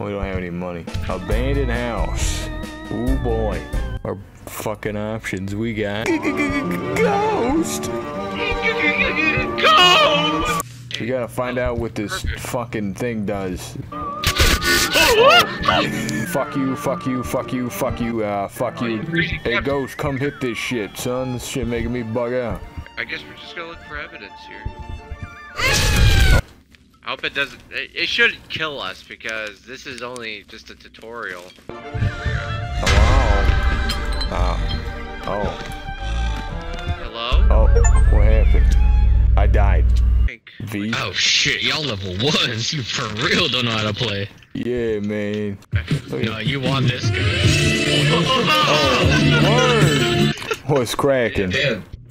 We don't have any money. Abandoned house. Oh boy. Our fucking options we got. Ghost! Ghost! We gotta find out what this fucking thing does. Oh, fuck you, fuck you, fuck you, fuck you, uh, fuck you. Hey, Ghost, come hit this shit, son. This shit making me bug out. I guess we're just gonna look for evidence here. I hope it doesn't. It, it shouldn't kill us because this is only just a tutorial. Hello? Oh. Oh. Hello? Oh. What happened? I died. V? Oh, oh shit, y'all level ones. You for real don't know how to play. Yeah, man. Look No, you want this guy. Oh, word! What's cracking?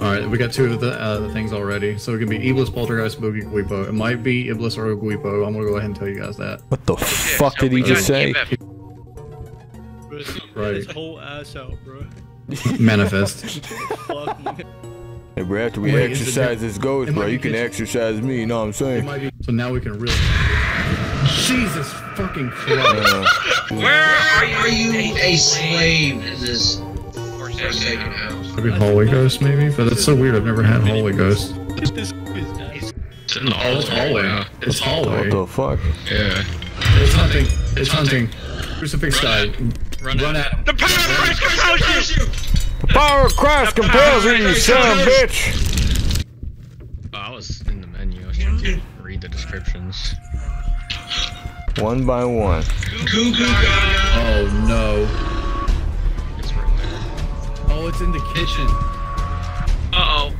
Alright, we got two of the, uh, the things already. So it can be Iblis, Poltergeist, Boogie, Guipo. It might be Iblis or Guipo. I'm gonna go ahead and tell you guys that. What the Yeah, fuck so did he we just say? Right. His whole ass out, bro. Manifest. Fuck me. Hey, bro, after we Wait, is it exercise this ghost, bro, you can kitchen. exercise me, you know what I'm saying? be. So now we can really. Jesus fucking Christ. Uh, Where are you? Are you a slave to this Forsaken forsaken house. house? Maybe Hallway Ghost, maybe? But it's so weird. I've never had Hallway Ghost. This is nice. It's in the Oh, it's hallway. now. It's what hallway. the fuck? Yeah. It's hunting. It's hunting. Crucifix guy. Run, Run at at him. The power of Christ compels you! The power of Christ compels you, you son of a bitch! I was in the menu. I was trying to read the descriptions. One by one. Cuckoo Gaga. Oh no. It's in the kitchen. Uh-oh.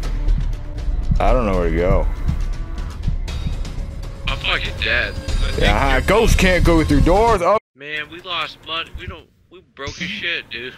I don't know where to go. I'm fucking dead. Yeah, ghosts can't go through doors. Oh, Man, we lost blood. We don't. We broke as shit, dude.